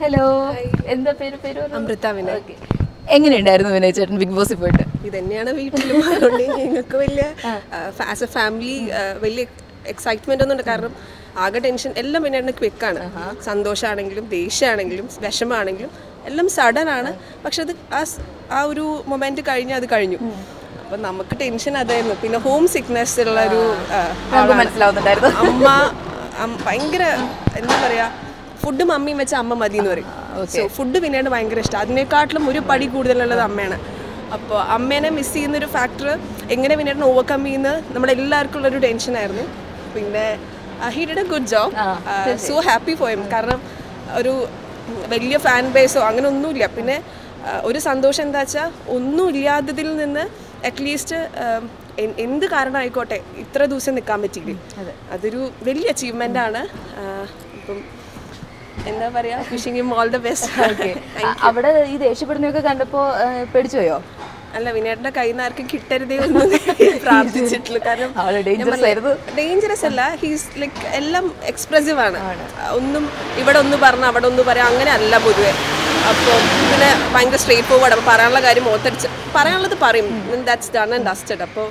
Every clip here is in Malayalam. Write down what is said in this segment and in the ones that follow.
ഹലോ എന്താ പേര് പേര് അമൃത വിനയ്. എങ്ങനെയുണ്ടായിരുന്നു വിനയ ചേട്ടൻ ബിഗ് ബോസിൽ പോയിട്ട് ഇത് തന്നെയാണ് വീട്ടിലും. അതുകൊണ്ട് ഞങ്ങൾക്ക് വലിയ ആസ് എ ഫാമിലി വലിയ എക്സൈറ്റ്മെന്റ് ഒന്നും ഉണ്ട്. കാരണം ആകെ ടെൻഷൻ എല്ലാം പിന്നെ ക്വിക്ക് ആണ്. സന്തോഷമാണെങ്കിലും ദേഷ്യമാണെങ്കിലും വിഷമാണെങ്കിലും എല്ലാം സഡൻ ആണ്. പക്ഷെ അത് ആ ആ ഒരു മൊമെന്റ് കഴിഞ്ഞ് അത് കഴിഞ്ഞു. അപ്പം നമുക്ക് ടെൻഷൻ അതായിരുന്നു. പിന്നെ ഹോം സിക്നെസ് ഉള്ള ഒരു. മനസ്സിലാവുന്നുണ്ടായിരുന്നു. അമ്മ ഭയങ്കര എന്താ പറയാ ഫുഡ് മമ്മിയും വെച്ച അമ്മ മതി എന്ന് പറയും സോ ഫുഡ് പിന്നീട് ഭയങ്കര ഇഷ്ടം. അതിനെക്കാട്ടിലും ഒരു പടി കൂടുതലുള്ളത് അമ്മയാണ്. അപ്പോൾ അമ്മേനെ മിസ് ചെയ്യുന്ന ഒരു ഫാക്ടർ എങ്ങനെ പിന്നീട് ഓവർകം ചെയ്യുന്നത് നമ്മളെല്ലാവർക്കും ഉള്ളൊരു ടെൻഷനായിരുന്നു പിന്നെ he did a good job so happy for him കാരണം ഒരു വലിയ ഫാൻ ബേസോ അങ്ങനെ ഒന്നുമില്ല. പിന്നെ ഒരു സന്തോഷം എന്താ വെച്ചാൽ ഒന്നുമില്ലാത്തതിൽ നിന്ന് അറ്റ്ലീസ്റ്റ് എന്ത് കാരണമായിക്കോട്ടെ ഇത്ര ദിവസം നിൽക്കാൻ പറ്റിയില്ലേ? അതൊരു വലിയ അച്ചീവ്മെന്റ് ആണ്. ഇപ്പം എന്താ പറയാ wishing him all the best okay അവിടെ ഈ ദേഷ്യപ്പെടുന്നതൊക്കെ കണ്ടപ്പോ പേടിച്ചോയോ അല്ല വിനേട്ടന്റെ കയ്യിൽ നിന്ന് ആർക്കും കിട്ടരുതേ എന്ന് പ്രാർത്ഥിച്ചിട്ടില്ല കാരണം. ഡേഞ്ചറസ് അല്ല ഹീസ് ലൈക്ക് എല്ലാം എക്സ്പ്രസീവ് ആണ്. ഒന്നും ഇവിടെ ഒന്ന് പറഞ്ഞ അവിടെ ഒന്ന് പറയാം അങ്ങനെ അല്ല പൊതുവെ. അപ്പോൾ പിന്നെ ഭയങ്കര സ്ട്രേറ്റ് ഫോർവേഡ് അപ്പോൾ പറയാനുള്ള കാര്യം മോത്തടിച്ച് പറയാനുള്ളത് പറയും. ദാറ്റ്സ് ഡൺ ആൻഡ് ഡസ്റ്റഡ് അപ്പോൾ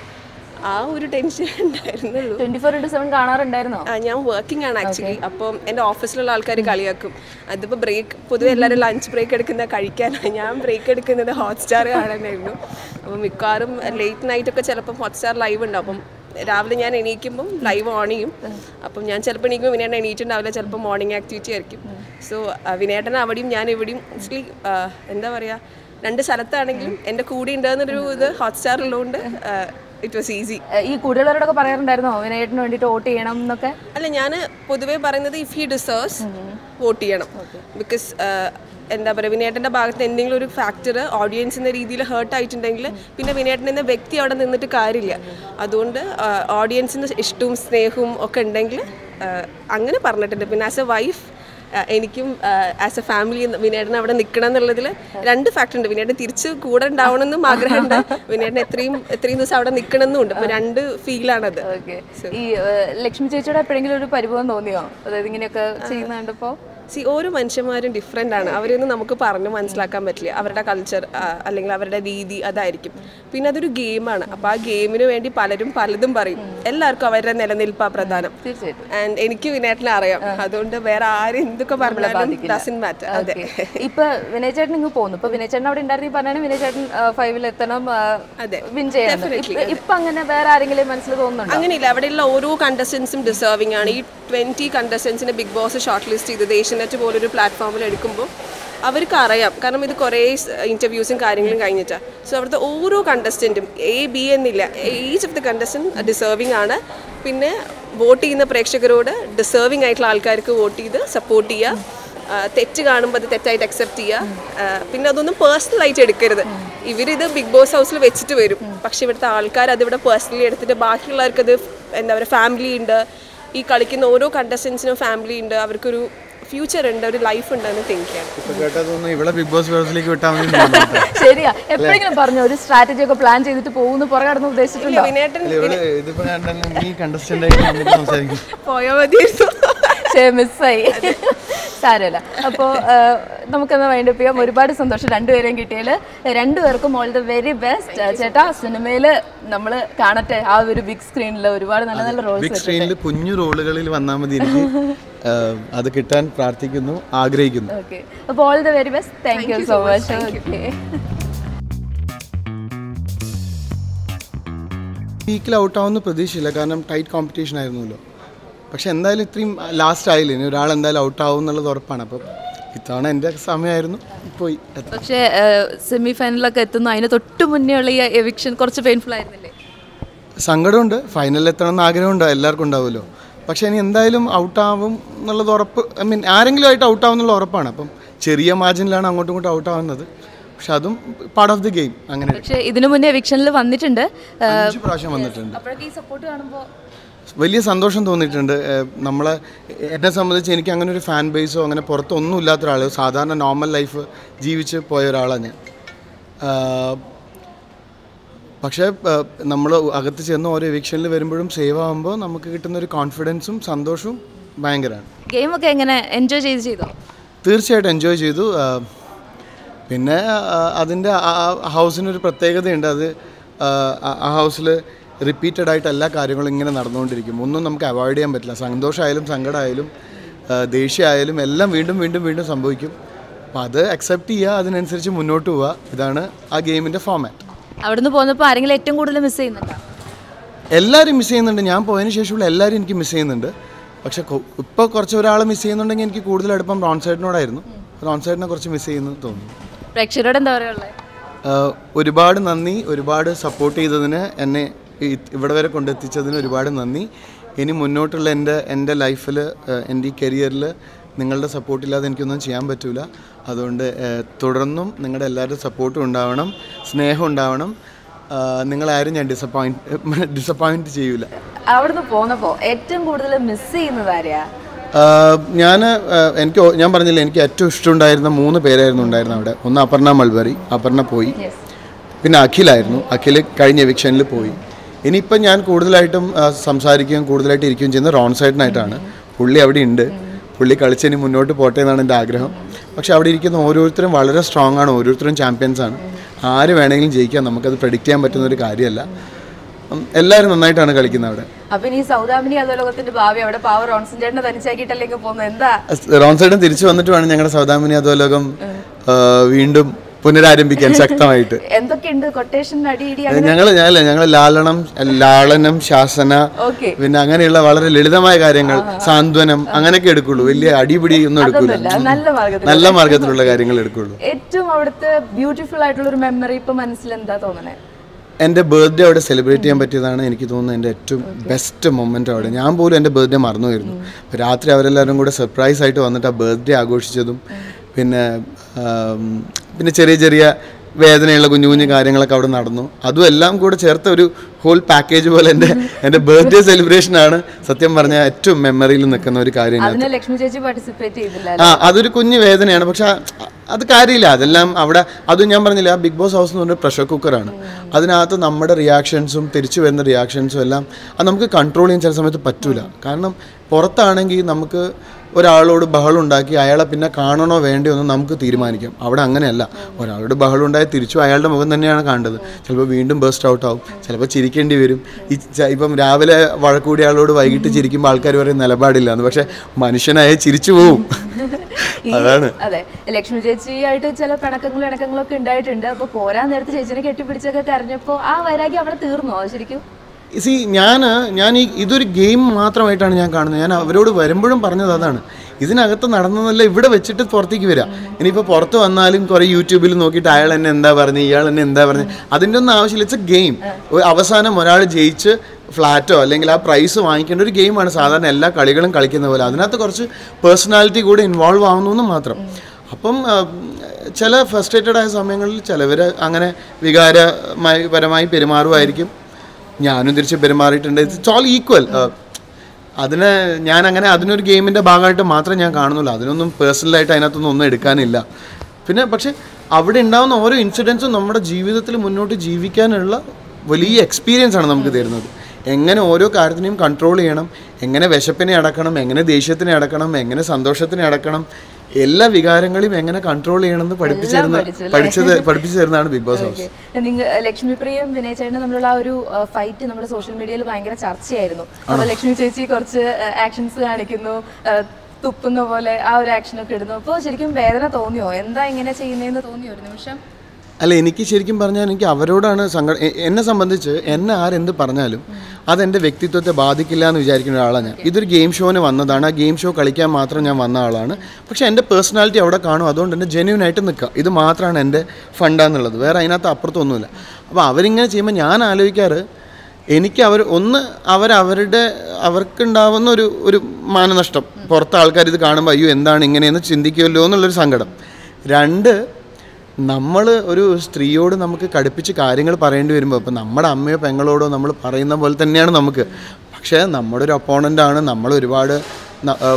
ആ ഒരു ടെൻഷൻ ഉണ്ടായിരുന്നുള്ളൂ. ട്വന്റി ഫോർ ഇന്റു സെവൻ കാണാറുണ്ടായിരുന്നോ? ആ, ഞാൻ വർക്കിംഗ് ആണ് ആക്ച്വലി അപ്പം എന്റെ ഓഫീസിലുള്ള ആൾക്കാർ കളിയാക്കും. അതിപ്പോൾ ബ്രേക്ക് പൊതുവെ എല്ലാവരും ലഞ്ച് ബ്രേക്ക് എടുക്കുന്ന കഴിക്കാനാണ് ഞാൻ ബ്രേക്ക് എടുക്കുന്നത് ഹോട്ട്സ്റ്റാർ കാണാനായിരുന്നു. അപ്പം മിക്കവാറും ലേറ്റ് നൈറ്റ് ഒക്കെ ചിലപ്പം ഹോട്ട്സ്റ്റാർ ലൈവ് ഉണ്ടാവും. അപ്പം രാവിലെ ഞാൻ എണീക്കുമ്പം ലൈവ് ഓൺ ചെയ്യും. അപ്പം ഞാൻ ചിലപ്പോൾ എണീക്കുമ്പോൾ വിനേട്ടൻ എണീറ്റുണ്ടാവില്ല. ചിലപ്പോൾ മോർണിംഗ് ആക്ടിവിറ്റി ആയിരിക്കും. സോ വിനേട്ടൻ അവിടെയും ഞാൻ ഇവിടെയും ആക്ച്വലി എന്താ പറയുക രണ്ട് സ്ഥലത്താണെങ്കിലും എന്റെ കൂടെ ഉണ്ടെന്നൊരു ഇത് ഹോട്ട്സ്റ്റാർ ഉള്ളതുകൊണ്ട് ഇറ്റ് വാസ് ഈസി ഈ കൂടുതലുള്ളവരോടൊക്കെ പറയാറുണ്ടായിരുന്നോ? വിനയേട്ടന് വേണ്ടിയിട്ട് വോട്ട് ചെയ്യണം എന്നൊക്കെ? അല്ല ഞാൻ പൊതുവേ പറയുന്നത് ഇഫ് ഹി ഡിസേർവ്സ് വോട്ട് ചെയ്യണം. ബിക്കോസ് എന്താ പറയുക വിനയേട്ടന്റെ ഭാഗത്ത് എന്തെങ്കിലും ഒരു ഫാക്ടർ ഓഡിയൻസ് എന്ന രീതിയിൽ ഹേർട്ട് ആയിട്ടുണ്ടെങ്കിൽ പിന്നെ വിനയേട്ടൻ എന്ന വ്യക്തി അവിടെ നിന്നിട്ട് കാര്യമില്ല. അതുകൊണ്ട് ഓഡിയൻസിന് ഇഷ്ടവും സ്നേഹവും ഒക്കെ ഉണ്ടെങ്കിൽ അങ്ങനെ പറഞ്ഞിട്ടുണ്ട്. പിന്നെ ആസ് എ വൈഫ് എനിക്കും ആസ് എ ഫാമിലി വിനേടൻ അവിടെ നിൽക്കണം എന്നുള്ളതിൽ രണ്ട് ഫാക്ടർ ഉണ്ട്. വിനേടൻ തിരിച്ച് കൂടെ ഉണ്ടാവണമെന്നും ആഗ്രഹമുണ്ട്. വിനേടൻ എത്രയും എത്രയും ദിവസം അവിടെ നിൽക്കണമെന്നും ഉണ്ട്. അപ്പോൾ രണ്ട് ഫീലാണത് ഓക്കെ ഈ ലക്ഷ്മി ചേച്ചിയുടെ എപ്പോഴെങ്കിലും ഒരു പരിഭവം തോന്നിയോ? അതായത് ഇങ്ങനെയൊക്കെ ചെയ്യുന്ന കണ്ടപ്പോ? സി ഓരോ മനുഷ്യന്മാരും ഡിഫറെന്റ് ആണ്. അവരൊന്നും നമുക്ക് പറഞ്ഞ് മനസ്സിലാക്കാൻ പറ്റില്ല. അവരുടെ കൾച്ചർ അല്ലെങ്കിൽ അവരുടെ രീതി അതായിരിക്കും. പിന്നെ അതൊരു ഗെയിമാണ് അപ്പോൾ ആ ഗെയിമിന് വേണ്ടി പലരും പലതും പറയും. എല്ലാവർക്കും അവരുടെ നിലനിൽപ്പാ പ്രധാനം. ആൻഡ് എനിക്ക് വിനേട്ടനെ അറിയാം. അതുകൊണ്ട് വേറെ ആരും എന്തൊക്കെ പറഞ്ഞാലും ഡസൻ മാറ്റർ അതെ. ഇപ്പൊ വിനയ് ചേട്ടൻ ഇങ്ങ് പോകുന്നു. ഇപ്പൊ വിനയ് ചേട്ടൻ അവിടെ ഉണ്ടായിരുന്നു പറഞ്ഞാണ് വിനയ് ചേട്ടൻ ഫൈവിൽ എത്തണം അതെ. വിൻ ചെയ്യണം. ഇപ്പൊ- അങ്ങനെ വേറെ ആരെങ്കിലും മനസ്സിൽ തോന്നുന്നുണ്ടോ? അങ്ങനെയില്ല. അവിടെയുള്ള ഓരോ കണ്ടസ്റ്റൻസും ഡിസേർവിംഗ് ആണ്. ഈ ട്വന്റി കണ്ടസ്റ്റൻസിനെ ബിഗ് ബോസ് ഷോർട്ട് ലിസ്റ്റ് ചെയ്തത് ഏഷ്യനെറ്റ് പോലൊരു പ്ലാറ്റ്ഫോമിൽ എടുക്കുമ്പോൾ അവർക്ക് അറിയാം. കാരണം ഇത് കുറേ ഇന്റർവ്യൂസും കാര്യങ്ങളും കഴിഞ്ഞിട്ടാണ് സോ അവിടുത്തെ ഓരോ കണ്ടസ്റ്റന്റും എ ബി എന്നില്ല. Each of the contestant deserving ആണ്. പിന്നെ വോട്ട് ചെയ്യുന്ന പ്രേക്ഷകരോട് ഡിസേർവിംഗ് ആയിട്ടുള്ള ആൾക്കാർക്ക് വോട്ട് ചെയ്ത് സപ്പോർട്ട് ചെയ്യുക തെറ്റ് കാണുമ്പോൾ അത് തെറ്റായിട്ട് അക്സെപ്റ്റ് ചെയ്യുക പിന്നെ അതൊന്നും പേഴ്സണലായിട്ട് എടുക്കരുത്. ഇവരിത് ബിഗ് ബോസ് ഹൗസിൽ വെച്ചിട്ട് വരും. പക്ഷെ ഇവിടുത്തെ ആൾക്കാർ അതിവിടെ പേഴ്സണലി എടുത്തിട്ട് ബാക്കിയുള്ളവർക്കത് എന്താ പറയുക ഫാമിലി ഉണ്ട്. ഈ കളിക്കുന്ന ഓരോ കണ്ടസ്റ്റൻസിനും ഫാമിലി ഉണ്ട്. അവർക്കൊരു ഫ്യൂച്ചർ ഉണ്ട് ഒരു ലൈഫ് ഉണ്ടെന്ന് തിങ്ക് ചെയ്യണം. ശരിയാ. എപ്പോഴെങ്കിലും പറഞ്ഞു ഒരു സ്ട്രാറ്റജി ഒക്കെ പ്ലാൻ ചെയ്തിട്ട് പോകുന്നു പുറകെ കടന്ന് ഉദ്ദേശിച്ചിട്ടുണ്ടോ? പോയാൽ മതിയായിരുന്നു. മിസ്സായി സാരമില്ല. അപ്പോൾ നമുക്കെന്നാ വൈൻഡപ്പ് ചെയ്യാം. ഒരുപാട് സന്തോഷം രണ്ടുപേരെയും കിട്ടിയാൽ രണ്ടുപേർക്കും ഓൾ ദ വെരി ബെസ്റ്റ് ചേട്ടാ സിനിമയിൽ നമ്മൾ കാണട്ടെ. ആ ഒരു ബിഗ് സ്ക്രീനിൽ ഒരുപാട് നല്ല നല്ല റോൾസ് ബിഗ് സ്ക്രീനിൽ കുഞ്ഞു റോളുകളിൽ വന്നാൽ മതി അത് കിട്ടാൻ പ്രാർത്ഥിക്കുന്നു ആഗ്രഹിക്കുന്നു. അപ്പോൾ all the very best thank you so much okay വീക്കിൽ ഔട്ടാവുന്ന പ്രതീക്ഷയില്ല. കാരണം ടൈറ്റ് കോമ്പറ്റീഷൻ ആയിരുന്നല്ലോ. പക്ഷെ എന്തായാലും ഇത്രയും ലാസ്റ്റ് ആയില്ല? ഇനി ഒരാൾ എന്തായാലും ഔട്ട് ആവും എന്നുള്ളത് ഉറപ്പാണ്. അപ്പം ഇത്തവണ എന്റെ സമയമായിരുന്നു. പോയി. പക്ഷേ സെമി ഫൈനലൊക്കെ എത്തുന്നു അതിന് തൊട്ട് മുന്നേ ഉള്ള ഈ എവിക്ഷൻ കുറച്ച് പെയിൻഫുൾ ആയിരുന്നില്ലേ? സങ്കടമുണ്ട്. ഫൈനലിൽ എത്തണം എന്ന് ആഗ്രഹമുണ്ട്. എല്ലാവർക്കും ഉണ്ടാവുമല്ലോ. പക്ഷേ ഇനി എന്തായാലും ഔട്ടാവും എന്നുള്ളത് ഉറപ്പ് ഐ മീൻ ആരെങ്കിലും ആയിട്ട് ഔട്ടാവും എന്നുള്ള ഉറപ്പാണ്. അപ്പം ചെറിയ മാർജിനിലാണ് അങ്ങോട്ടും ഇങ്ങോട്ടും ഔട്ടാവുന്നത്. പക്ഷെ അതും പാർട്ട് ഓഫ് ദി ഗെയിം അങ്ങനെ. പക്ഷേ ഇതിനു മുന്നേ എവിക്ഷനിൽ വന്നിട്ടുണ്ട്. പ്രാവശ്യം വന്നിട്ടുണ്ട്. വലിയ സന്തോഷം തോന്നിയിട്ടുണ്ട്. നമ്മളെ എന്നെ സംബന്ധിച്ച് എനിക്ക് അങ്ങനെ ഒരു ഫാൻ ബേസോ അങ്ങനെ പുറത്തൊന്നും ഇല്ലാത്ത ഒരാൾ സാധാരണ നോർമൽ ലൈഫ് ജീവിച്ച് പോയ ഒരാളാണ് ഞാൻ. പക്ഷേ നമ്മൾ അകത്ത് ചെന്ന് ഓരോ എവിക്ഷനിൽ വരുമ്പോഴും സേവ് ആകുമ്പോൾ നമുക്ക് കിട്ടുന്ന ഒരു കോൺഫിഡൻസും സന്തോഷവും ഭയങ്കരമാണ്. ഗെയിമൊക്കെ എങ്ങനെ എൻജോയ് ചെയ്ത് ചെയ്തോ? തീർച്ചയായിട്ടും എൻജോയ് ചെയ്തു. പിന്നെ അതിന്റെ ഹൗസിനൊരു പ്രത്യേകതയുണ്ട്. അത് ആ, ഹൗസിൽ റിപ്പീറ്റഡ് ആയിട്ട് എല്ലാ കാര്യങ്ങളും ഇങ്ങനെ നടന്നുകൊണ്ടിരിക്കും. ഒന്നും നമുക്ക് അവോയ്ഡ് ചെയ്യാൻ പറ്റില്ല. സന്തോഷമായാലും സങ്കടമായാലും ദേഷ്യമായാലും എല്ലാം വീണ്ടും വീണ്ടും വീണ്ടും സംഭവിക്കും. അപ്പോൾ അത് അക്സെപ്റ്റ് ചെയ്യുക അതിനനുസരിച്ച് മുന്നോട്ട് പോവുക. ഇതാണ് ആ ഗെയിമിന്റെ ഫോമാറ്റ് അവിടുന്ന് പോന്നപ്പോൾ ആരെങ്കിലും ഏറ്റവും കൂടുതൽ മിസ് ചെയ്യുന്നുണ്ടോ? എല്ലാവരും മിസ് ചെയ്യുന്നുണ്ട്. ഞാൻ പോയതിന് ശേഷമുള്ള എല്ലാവരും എനിക്ക് മിസ് ചെയ്യുന്നുണ്ട്. പക്ഷെ ഇപ്പോൾ കുറച്ച് ഒരാൾ മിസ് ചെയ്യുന്നുണ്ടെങ്കിൽ എനിക്ക് കൂടുതൽ അടുപ്പം റോൺ സൈഡിനോടായിരുന്നു റോൺ സൈഡിനെ കുറച്ച് മിസ് ചെയ്യുന്നു തോന്നുന്നു പ്രേക്ഷകരോട് എന്താ പറയുള്ളത് ഒരുപാട് നന്ദി. ഒരുപാട് സപ്പോർട്ട് ചെയ്തതിന് എന്നെ ഇവിടെ വരെ കൊണ്ടെത്തിച്ചതിന് ഒരുപാട് നന്ദി. ഇനി മുന്നോട്ടുള്ള എന്റെ എന്റെ ലൈഫിൽ എന്റെ ഈ കരിയറിൽ നിങ്ങളുടെ സപ്പോർട്ടില്ലാതെ എനിക്കൊന്നും ചെയ്യാൻ പറ്റില്ല അതുകൊണ്ട് തുടർന്നും നിങ്ങളുടെ എല്ലാവരുടെ സപ്പോർട്ടും ഉണ്ടാവണം സ്നേഹം ഉണ്ടാവണം. നിങ്ങളാരും ഞാൻ ഡിസപ്പോയിന്റ് ഡിസപ്പോയിന്റ് ചെയ്യൂല. അവിടുന്ന് പോന്നപ്പോൾ ഏറ്റവും കൂടുതൽ മിസ് ചെയ്യുന്നത് ആരെയാ? ഞാൻ എനിക്ക് ഞാൻ പറഞ്ഞില്ല എനിക്ക് ഏറ്റവും ഇഷ്ടമുണ്ടായിരുന്ന മൂന്ന് പേരായിരുന്നു ഉണ്ടായിരുന്നത് അവിടെ. ഒന്ന് അപർണ മൾബറി അപർണ പോയി. പിന്നെ അഖിലായിരുന്നു അഖിൽ കഴിഞ്ഞ എവിക്ഷനിൽ പോയി. ഇനിയിപ്പം ഞാൻ കൂടുതലായിട്ടും സംസാരിക്കുകയും കൂടുതലായിട്ട് ഇരിക്കുകയും ചെയ്യുന്നത് റോൺ സൈഡിനായിട്ടാണ് പുള്ളി അവിടെ ഉണ്ട്. പുള്ളി കളിച്ചിനി മുന്നോട്ട് പോട്ടെ എന്നാണ് എന്റെ ആഗ്രഹം. പക്ഷെ അവിടെ ഇരിക്കുന്ന ഓരോരുത്തരും വളരെ സ്ട്രോങ് ആണ് ഓരോരുത്തരും ചാമ്പ്യൻസ് ആണ്. ആര് വേണമെങ്കിലും ജയിക്കാം നമുക്കത് പ്രഡിക്റ്റ് ചെയ്യാൻ പറ്റുന്ന ഒരു കാര്യമല്ല. എല്ലാവരും നന്നായിട്ടാണ് കളിക്കുന്നത് അവിടെ. അപ്പൊ ഈ സൗദാമിനി അധോലോകത്തിന്റെ ഭാവി അവിടെ പാവ റോൺസൺ ചേട്ടനെ തനിച്ചാക്കിയിട്ടല്ലെങ്കിൽ പോകുന്നത്? എന്താ? റോൺ സൈഡും തിരിച്ചു വന്നിട്ട് വേണം ഞങ്ങളുടെ സൗദാമിനി അധോലോകം വീണ്ടും പുനരാരംഭിക്കാൻ ശക്തമായിട്ട്. എന്തൊക്കെയുണ്ട് കൊട്ടേഷൻ ഞങ്ങൾ ഞങ്ങൾ ലാളനം ലാളനം ശാസന പിന്നെ അങ്ങനെയുള്ള വളരെ ലളിതമായ കാര്യങ്ങൾ സാന്ത്വനം അങ്ങനെയൊക്കെ എടുക്കുള്ളൂ. വലിയ അടിപിടി ഒന്നും എടുക്കില്ല നല്ല മാർഗത്തിലുള്ള കാര്യങ്ങൾ എടുക്കുള്ളൂ. ഏറ്റവും അവിടുത്തെ ബ്യൂട്ടിഫുൾ ആയിട്ടുള്ള ഒരു മെമ്മറി ഇപ്പൊ മനസ്സിൽ എന്താ തോന്നണേ? എന്റെ ബർത്ത്ഡേ അവിടെ സെലിബ്രേറ്റ് ചെയ്യാൻ പറ്റിയതാണ് എനിക്ക് തോന്നുന്നത് എന്റെ ഏറ്റവും ബെസ്റ്റ് മൊമെന്റ് അവിടെ. ഞാൻ പോലും എന്റെ ബർത്ത്ഡേ മറന്നു വരുന്നു രാത്രി അവരെല്ലാവരും കൂടെ സർപ്രൈസ് ആയിട്ട് വന്നിട്ട് ആ ബർത്ത്ഡേ ആഘോഷിച്ചതും പിന്നെ പിന്നെ ചെറിയ ചെറിയ വേദനയുള്ള കുഞ്ഞു കുഞ്ഞു കാര്യങ്ങളൊക്കെ അവിടെ നടന്നു. അതും എല്ലാം കൂടെ ചേർത്ത ഒരു ഹോൾ പാക്കേജ് പോലെ എന്റെ എന്റെ ബർത്ത്ഡേ സെലിബ്രേഷനാണ് സത്യം പറഞ്ഞാൽ ഏറ്റവും മെമ്മറിയിൽ നിൽക്കുന്ന ഒരു കാര്യം ആ അതൊരു കുഞ്ഞു വേദനയാണ്. പക്ഷെ അത് കാര്യമില്ല. അതെല്ലാം അവിടെ അത് ഞാൻ പറഞ്ഞില്ല ആ ബിഗ് ബോസ് ഹൗസ് എന്ന് പറഞ്ഞ പ്രഷർ കുക്കറാണ് അതിനകത്ത് നമ്മുടെ റിയാക്ഷൻസും തിരിച്ചു വരുന്ന റിയാക്ഷൻസും എല്ലാം അത് നമുക്ക് കൺട്രോൾ ചെയ്യാൻ ചില സമയത്ത് പറ്റൂല. കാരണം പുറത്താണെങ്കിൽ നമുക്ക് ഒരാളോട് ബഹളം ഉണ്ടാക്കി അയാളെ പിന്നെ കാണണോ വേണ്ടയോ എന്ന് നമുക്ക് തീരുമാനിക്കാം. അവിടെ അങ്ങനെയല്ല. ഒരാളോട് ബഹളം ഉണ്ടായി തിരിച്ചു അയാളുടെ മുഖം തന്നെയാണ് കാണേണ്ടത് ചിലപ്പോൾ വീണ്ടും ബേസ്റ്റ് ഔട്ട് ആവും. ചിലപ്പോൾ ചിരിക്കേണ്ടി വരും. ഈ ഇപ്പം രാവിലെ വഴക്കൂടിയ ആളോട് വൈകിട്ട് ചിരിക്കുമ്പോൾ ആൾക്കാർ പറയും നിലപാടില്ല എന്ന് പക്ഷേ മനുഷ്യനായ ചിരിച്ചു പോവും. അതാണ്. അതെ ലക്ഷ്മി ചേച്ചിയായിട്ട് ചില പിണക്കങ്ങളും ഇണക്കങ്ങളും ഒക്കെ ഉണ്ടായിട്ടുണ്ട്. അപ്പൊ പോരാൻ നേരത്തെ ചേച്ചിനെ കെട്ടിപ്പിടിച്ചൊക്കെ കരഞ്ഞപ്പോ ആ വൈരാഗ്യം അവിടെ തീർന്നോ? ശരിക്കും സി ഞാൻ ഞാൻ ഈ ഇതൊരു ഗെയിം മാത്രമായിട്ടാണ് ഞാൻ കാണുന്നത്. ഞാൻ അവരോട് വരുമ്പോഴും പറഞ്ഞത് അതാണ്. ഇതിനകത്ത് നടന്നതല്ല ഇവിടെ വെച്ചിട്ട് പുറത്തേക്ക് വരാം. ഇനിയിപ്പോൾ പുറത്ത് വന്നാലും കുറേ യൂട്യൂബിൽ നോക്കിയിട്ട് അയാൾ എന്നെ എന്താ പറഞ്ഞു ഇയാൾ എന്നെ എന്താ പറഞ്ഞു. അതിന്റെ ഒന്നും ആവശ്യമില്ല. ഇറ്റ്സ് എ ഗെയിം അവസാനം ഒരാൾ ജയിച്ച് ഫ്ലാറ്റോ അല്ലെങ്കിൽ ആ പ്രൈസ് വാങ്ങിക്കേണ്ട ഒരു ഗെയിമാണ് സാധാരണ എല്ലാ കളികളും കളിക്കുന്ന പോലെ. അതിനകത്ത് കുറച്ച് പേഴ്സണാലിറ്റി കൂടെ ഇൻവോൾവ് ആവുന്നു മാത്രം. അപ്പം ചില ഫ്രസ്ട്രേറ്റഡ് ആയ സമയങ്ങളിൽ ചിലവർ അങ്ങനെ വികാരമായി പരമായി പെരുമാറുമായിരിക്കും. ഞാനും തിരിച്ച് പെരുമാറിയിട്ടുണ്ട്. ഇറ്റ്സ് ഓൾ ഈക്വൽ അതിന് ഞാൻ അങ്ങനെ അതിനൊരു ഗെയിമിന്റെ ഭാഗമായിട്ട് മാത്രം ഞാൻ കാണുന്നുള്ളൂ. അതിനൊന്നും പേഴ്സണലായിട്ട് അതിനകത്തൊന്നും ഒന്നും എടുക്കാനില്ല. പിന്നെ പക്ഷെ അവിടെ ഉണ്ടാകുന്ന ഓരോ ഇൻസിഡൻസും നമ്മുടെ ജീവിതത്തിൽ മുന്നോട്ട് ജീവിക്കാനുള്ള വലിയ എക്സ്പീരിയൻസ് ആണ് നമുക്ക് തരുന്നത്. എങ്ങനെ ഓരോ കാര്യത്തിനെയും കൺട്രോൾ ചെയ്യണം എങ്ങനെ വിശപ്പിനെ അടക്കണം എങ്ങനെ ദേഷ്യത്തിനെ അടക്കണം എങ്ങനെ സന്തോഷത്തിനെ അടക്കണം എല്ലാ വികാരങ്ങളും എങ്ങനെ കൺട്രോൾ ചെയ്യണമെന്ന് പഠിപ്പിച്ചു തരുന്ന പഠിച്ചത് പഠിപ്പിച്ചു തരുന്നതാണ് ബിഗ് ബോസ് ഹൗസ് ലക്ഷ്മി പ്രിയം വിനയ് ചേട്ടനും തമ്മിലുള്ള ആ ഒരു ഫൈറ്റ് നമ്മുടെ സോഷ്യൽ മീഡിയയിൽ ഭയങ്കര ചർച്ചയായിരുന്നു. അപ്പൊ ലക്ഷ്മി ചേച്ചി കുറച്ച് ആക്ഷൻസ് കാണിക്കുന്നു തുപ്പുന്ന പോലെ ആ ഒരു ആക്ഷൻ ഒക്കെ ഇടുന്നു. അപ്പോൾ ശരിക്കും വേദന തോന്നിയോ? എന്താ ഇങ്ങനെ ചെയ്യുന്നതെന്ന് തോന്നിയോ ഒരു നിമിഷം? അല്ല എനിക്ക് ശരിക്കും പറഞ്ഞാൽ എനിക്ക് അവരോടാണ് സങ്കടം. എന്നെ സംബന്ധിച്ച് എന്നെ ആരെന്ത് പറഞ്ഞാലും അതെന്റെ വ്യക്തിത്വത്തെ ബാധിക്കില്ല എന്ന് വിചാരിക്കുന്ന ഒരാളാണ് ഞാൻ. ഇതൊരു ഗെയിം ഷോന് വന്നതാണ്. ആ ഗെയിം ഷോ കളിക്കാൻ മാത്രം ഞാൻ വന്ന ആളാണ്. പക്ഷേ എന്റെ പേഴ്സണാലിറ്റി അവിടെ കാണും. അതുകൊണ്ട് തന്നെ ജെന്യൂൻ ആയിട്ട് നിൽക്കുക. ഇത് മാത്രമാണ് എന്റെ ഫണ്ടാന്നുള്ളത്. വേറെ അതിനകത്ത് അപ്പുറത്തൊന്നുമില്ല. അപ്പോൾ അവരിങ്ങനെ ചെയ്യുമ്പോൾ ഞാൻ ആലോചിക്കാറ് എനിക്ക് അവർ ഒന്ന് അവരവരുടെ അവർക്കുണ്ടാവുന്ന ഒരു ഒരു മാനനഷ്ടം. പുറത്തെ ആൾക്കാർ ഇത് കാണുമ്പോൾ അയ്യോ എന്താണ് ഇങ്ങനെയെന്ന് ചിന്തിക്കുമല്ലോ എന്നുള്ളൊരു സങ്കടം. രണ്ട് നമ്മൾ ഒരു സ്ത്രീയോട് നമുക്ക് കടുപ്പിച്ച് കാര്യങ്ങൾ പറയേണ്ടി വരുമ്പോൾ ഇപ്പം നമ്മുടെ അമ്മയോ പെങ്ങളോടോ നമ്മൾ പറയുന്ന പോലെ തന്നെയാണ് നമുക്ക്. പക്ഷേ നമ്മുടെ ഒരു ഒപ്പോണന്റാണ് നമ്മൾ ഒരുപാട്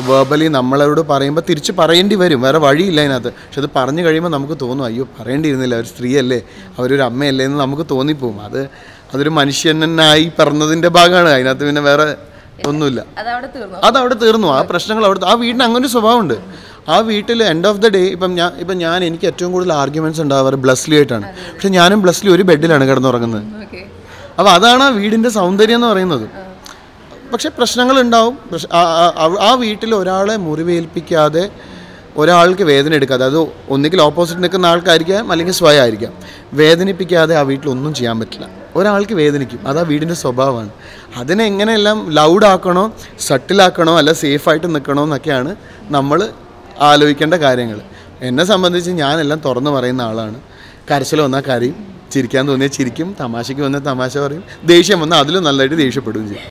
വേർബലി നമ്മളോട് പറയുമ്പോൾ തിരിച്ച് പറയേണ്ടി വരും. വേറെ വഴിയില്ല അതിനകത്ത്. പക്ഷെ അത് പറഞ്ഞു കഴിയുമ്പോൾ നമുക്ക് തോന്നും അയ്യോ പറയേണ്ടിയിരുന്നില്ല. ഒരു സ്ത്രീയല്ലേ. അവരൊരു അമ്മയല്ലേ എന്ന് നമുക്ക് തോന്നിപ്പോവും. അത് അതൊരു മനുഷ്യനായി പറഞ്ഞതിന്റെ ഭാഗമാണ്. അതിനകത്ത് പിന്നെ വേറെ ഒന്നുമില്ല. അതവിടെ തീർന്നു. അതവിടെ തീർന്നു. ആ പ്രശ്നങ്ങൾ അവിടെ ആ വീടിന് അങ്ങനെ ഒരു സ്വഭാവമുണ്ട്. ആ വീട്ടിൽ എൻഡ് ഓഫ് ദ ഡേ ഇപ്പം ഞാൻ ഇപ്പം ഞാൻ എനിക്ക് ഏറ്റവും കൂടുതൽ ആർഗ്യുമെന്റ്സ് ഉണ്ടാവാറ് ബ്ലസ്ലി ആയിട്ടാണ്. പക്ഷെ ഞാനും ബ്ലസ്ലി ഒരു ബെഡിലാണ് കിടന്നുറങ്ങുന്നത്. അപ്പോൾ അതാണ് ആ വീടിന്റെ സൗന്ദര്യം എന്ന് പറയുന്നത്. പക്ഷെ പ്രശ്നങ്ങൾ ഉണ്ടാവും ആ- വീട്ടിൽ ഒരാളെ മുറിവേൽപ്പിക്കാതെ ഒരാൾക്ക് വേദന എടുക്കാതെ അത് ഒന്നുകിൽ ഓപ്പോസിറ്റ് നിൽക്കുന്ന ആൾക്കായിരിക്കാം അല്ലെങ്കിൽ സ്വയം ആയിരിക്കാം. വേദനിപ്പിക്കാതെ ആ വീട്ടിൽ ഒന്നും ചെയ്യാൻ പറ്റില്ല. ഒരാൾക്ക് വേദനിക്കും. അത് ആ വീടിന്റെ സ്വഭാവമാണ്. അതിനെ എങ്ങനെയെല്ലാം ലൗഡാക്കണോ സട്ടിലാക്കണോ അല്ല സേഫായിട്ട് നിൽക്കണോ എന്നൊക്കെയാണ് നമ്മൾ ആലോചിക്കേണ്ട കാര്യങ്ങൾ. എന്നെ സംബന്ധിച്ച് ഞാനെല്ലാം തുറന്നു പറയുന്ന ആളാണ്. കരച്ചിൽ വന്നാൽ കരയും ചിരിക്കാൻ തോന്നിയാൽ ചിരിക്കും തമാശയ്ക്ക് വന്നാൽ തമാശ പറയും ദേഷ്യം വന്നാൽ അതിലും നല്ലതായിട്ട് ദേഷ്യപ്പെടുകയും ചെയ്യും.